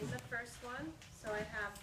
the first one, so I have,